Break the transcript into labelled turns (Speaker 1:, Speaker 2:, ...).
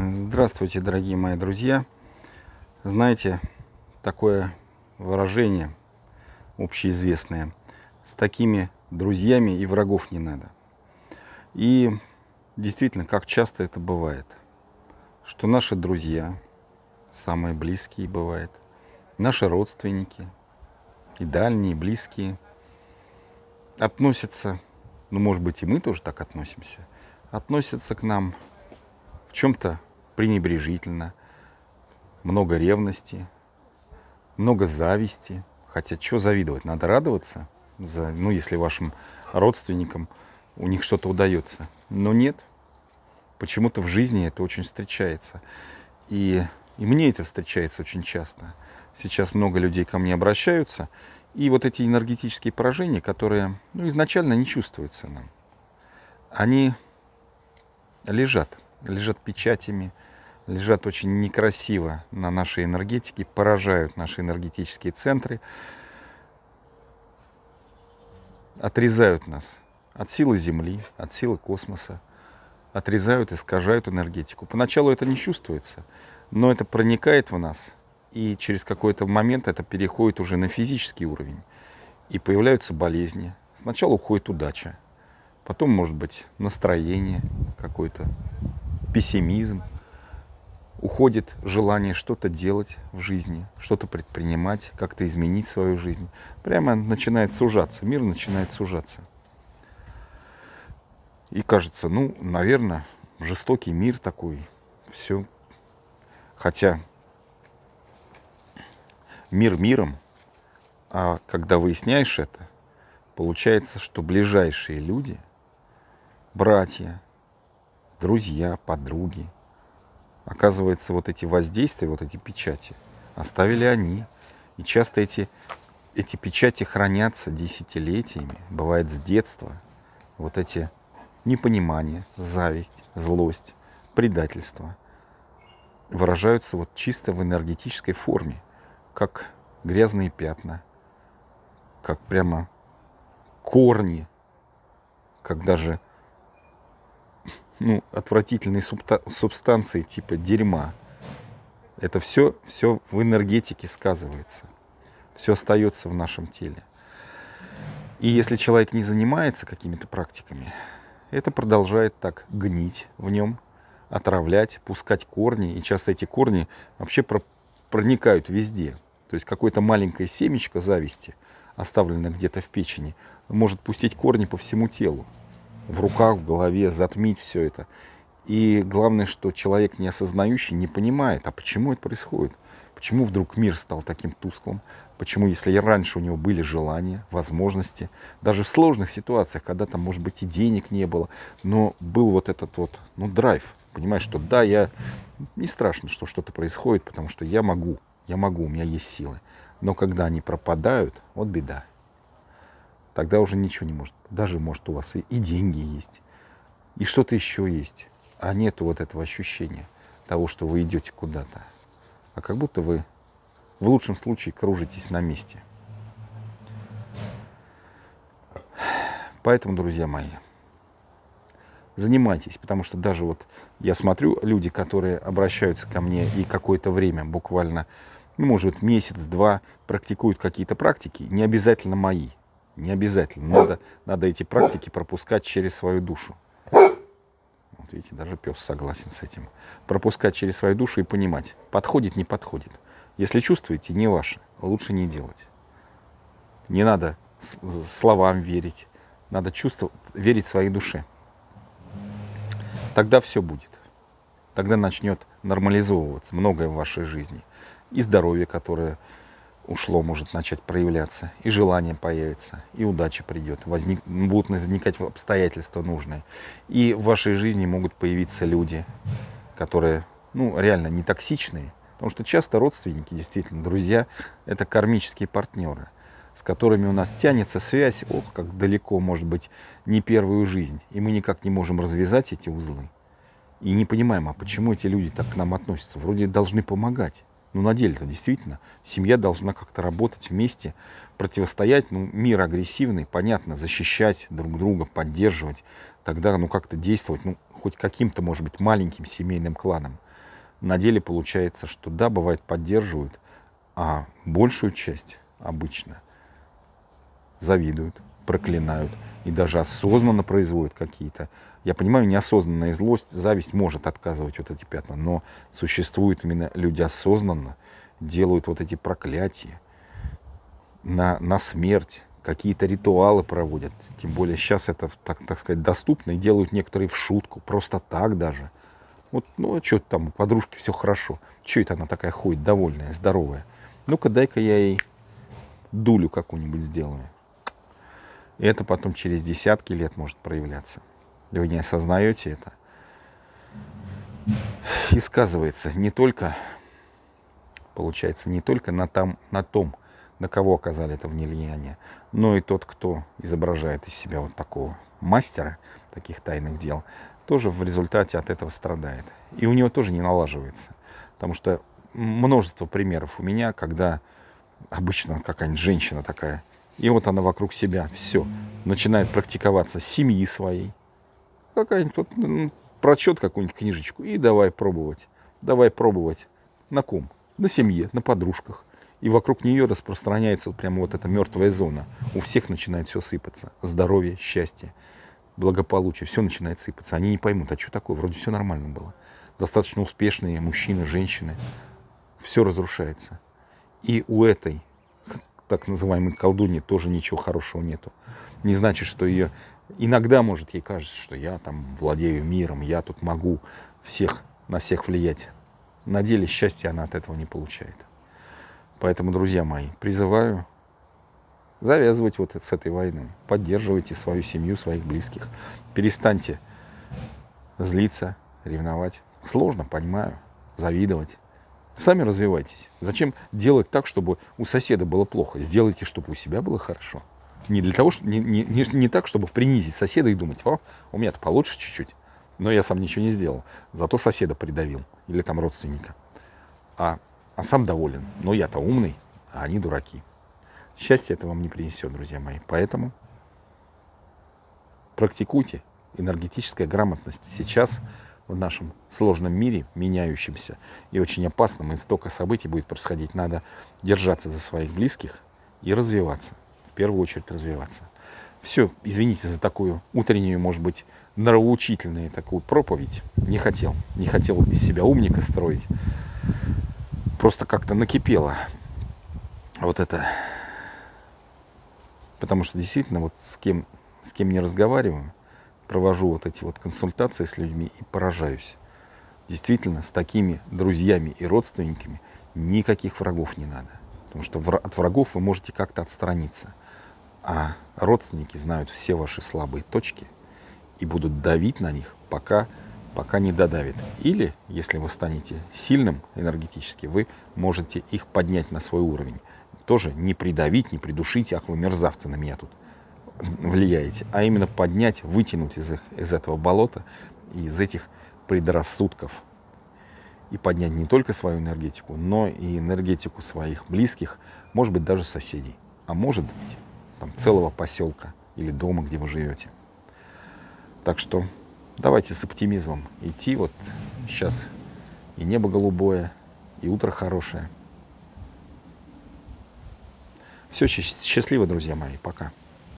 Speaker 1: Здравствуйте, дорогие мои друзья. Знаете, такое выражение общеизвестное. С такими друзьями и врагов не надо. И действительно, как часто это бывает, что наши друзья, самые близкие бывает, наши родственники, и дальние, и близкие, относятся, ну, может быть, и мы тоже так относимся, относятся к нам в чем-то пренебрежительно, много ревности, много зависти. Хотя что завидовать? Надо радоваться, за, ну, если вашим родственникам у них что-то удается. Но нет. Почему-то в жизни это очень встречается. И, и мне это встречается очень часто. Сейчас много людей ко мне обращаются. И вот эти энергетические поражения, которые ну, изначально не чувствуются нам, они лежат лежат печатями, лежат очень некрасиво на нашей энергетике, поражают наши энергетические центры, отрезают нас от силы Земли, от силы космоса, отрезают, искажают энергетику. Поначалу это не чувствуется, но это проникает в нас, и через какой-то момент это переходит уже на физический уровень, и появляются болезни. Сначала уходит удача, потом, может быть, настроение какое-то, пессимизм, уходит желание что-то делать в жизни, что-то предпринимать, как-то изменить свою жизнь. Прямо начинает сужаться, мир начинает сужаться. И кажется, ну, наверное, жестокий мир такой, все. Хотя мир миром, а когда выясняешь это, получается, что ближайшие люди, братья, друзья, подруги. Оказывается, вот эти воздействия, вот эти печати оставили они. И часто эти, эти печати хранятся десятилетиями, бывает с детства. Вот эти непонимание, зависть, злость, предательство выражаются вот чисто в энергетической форме, как грязные пятна, как прямо корни, как даже ну, отвратительные субстанции типа дерьма. Это все, все в энергетике сказывается. Все остается в нашем теле. И если человек не занимается какими-то практиками, это продолжает так гнить в нем, отравлять, пускать корни. И часто эти корни вообще проникают везде. То есть какое-то маленькое семечко зависти, оставленное где-то в печени, может пустить корни по всему телу в руках, в голове, затмить все это. И главное, что человек не осознающий не понимает, а почему это происходит? Почему вдруг мир стал таким тусклым? Почему, если раньше у него были желания, возможности, даже в сложных ситуациях, когда там, может быть, и денег не было, но был вот этот вот, ну, драйв, понимаешь, что да, я, не страшно, что что-то происходит, потому что я могу, я могу, у меня есть силы. Но когда они пропадают, вот беда тогда уже ничего не может. Даже может у вас и, и деньги есть, и что-то еще есть. А нету вот этого ощущения того, что вы идете куда-то. А как будто вы в лучшем случае кружитесь на месте. Поэтому, друзья мои, занимайтесь, потому что даже вот я смотрю, люди, которые обращаются ко мне и какое-то время, буквально, ну, может, месяц-два, практикуют какие-то практики, не обязательно мои, не обязательно. Надо, надо эти практики пропускать через свою душу. Вот видите, даже пес согласен с этим. Пропускать через свою душу и понимать, подходит, не подходит. Если чувствуете, не ваше, лучше не делать. Не надо словам верить, надо чувствовать, верить своей душе. Тогда все будет. Тогда начнет нормализовываться многое в вашей жизни. И здоровье, которое ушло, может начать проявляться, и желание появится, и удача придет, возник, будут возникать обстоятельства нужные. И в вашей жизни могут появиться люди, которые, ну, реально не токсичные, потому что часто родственники, действительно, друзья, это кармические партнеры, с которыми у нас тянется связь, ох, как далеко, может быть, не первую жизнь, и мы никак не можем развязать эти узлы. И не понимаем, а почему эти люди так к нам относятся, вроде должны помогать. Ну, на деле-то действительно семья должна как-то работать вместе, противостоять, ну, мир агрессивный, понятно, защищать друг друга, поддерживать, тогда, ну, как-то действовать, ну, хоть каким-то, может быть, маленьким семейным кланом. на деле получается, что да, бывает поддерживают, а большую часть обычно завидуют, проклинают и даже осознанно производят какие-то. Я понимаю, неосознанная злость, зависть может отказывать вот эти пятна, но существуют именно люди осознанно, делают вот эти проклятия на, на смерть, какие-то ритуалы проводят. Тем более сейчас это, так, так сказать, доступно и делают некоторые в шутку, просто так даже. Вот, ну, а что там, у подружки все хорошо. Что это она такая ходит, довольная, здоровая? Ну-ка, дай-ка я ей дулю какую-нибудь сделаю. И это потом через десятки лет может проявляться. Вы не осознаете это. И сказывается не только, получается, не только на, там, на том, на кого оказали это влияние, но и тот, кто изображает из себя вот такого мастера таких тайных дел, тоже в результате от этого страдает. И у него тоже не налаживается. Потому что множество примеров у меня, когда обычно какая-нибудь женщина такая, и вот она вокруг себя, все, начинает практиковаться семьи своей. Какая-нибудь вот, прочет какую-нибудь книжечку и давай пробовать. Давай пробовать. На ком? На семье, на подружках. И вокруг нее распространяется вот прямо вот эта мертвая зона. У всех начинает все сыпаться. Здоровье, счастье, благополучие. Все начинает сыпаться. Они не поймут, а что такое? Вроде все нормально было. Достаточно успешные мужчины, женщины. Все разрушается. И у этой так называемой колдуньи тоже ничего хорошего нету. Не значит, что ее... Иногда, может, ей кажется, что я там владею миром, я тут могу всех, на всех влиять. На деле счастья она от этого не получает. Поэтому, друзья мои, призываю завязывать вот с этой войной. Поддерживайте свою семью, своих близких. Перестаньте злиться, ревновать. Сложно, понимаю, завидовать. Сами развивайтесь. Зачем делать так, чтобы у соседа было плохо? Сделайте, чтобы у себя было хорошо. Не для того, что не, не, не, так, чтобы принизить соседа и думать, о, у меня-то получше чуть-чуть, но я сам ничего не сделал. Зато соседа придавил или там родственника. А а сам доволен. Но я-то умный, а они дураки. Счастье это вам не принесет, друзья мои. Поэтому практикуйте энергетическая грамотность. Сейчас в нашем сложном мире, меняющемся и очень опасном, и столько событий будет происходить, надо держаться за своих близких и развиваться. Первую очередь развиваться. Все, извините за такую утреннюю, может быть, нравоучительную такую проповедь. Не хотел. Не хотел из себя умника строить просто как-то накипело вот это. Потому что действительно вот с кем, с кем не разговариваю, провожу вот эти вот консультации с людьми и поражаюсь. Действительно, с такими друзьями и родственниками никаких врагов не надо. Потому что от врагов вы можете как-то отстраниться. А родственники знают все ваши слабые точки и будут давить на них, пока пока не додавит. Или, если вы станете сильным энергетически, вы можете их поднять на свой уровень. Тоже не придавить, не придушить, ах вы мерзавцы на меня тут влияете, а именно поднять, вытянуть из, их, из этого болота, из этих предрассудков. И поднять не только свою энергетику, но и энергетику своих близких, может быть, даже соседей. А может быть, там, целого поселка или дома, где вы живете. Так что давайте с оптимизмом идти. Вот сейчас и небо голубое, и утро хорошее. Все счастливо, друзья мои. Пока.